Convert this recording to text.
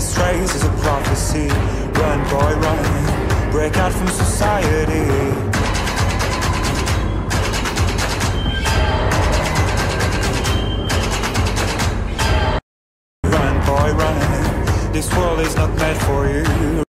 This race is a prophecy. Run, boy, run. Break out from society. Run, boy, run. This world is not meant for you.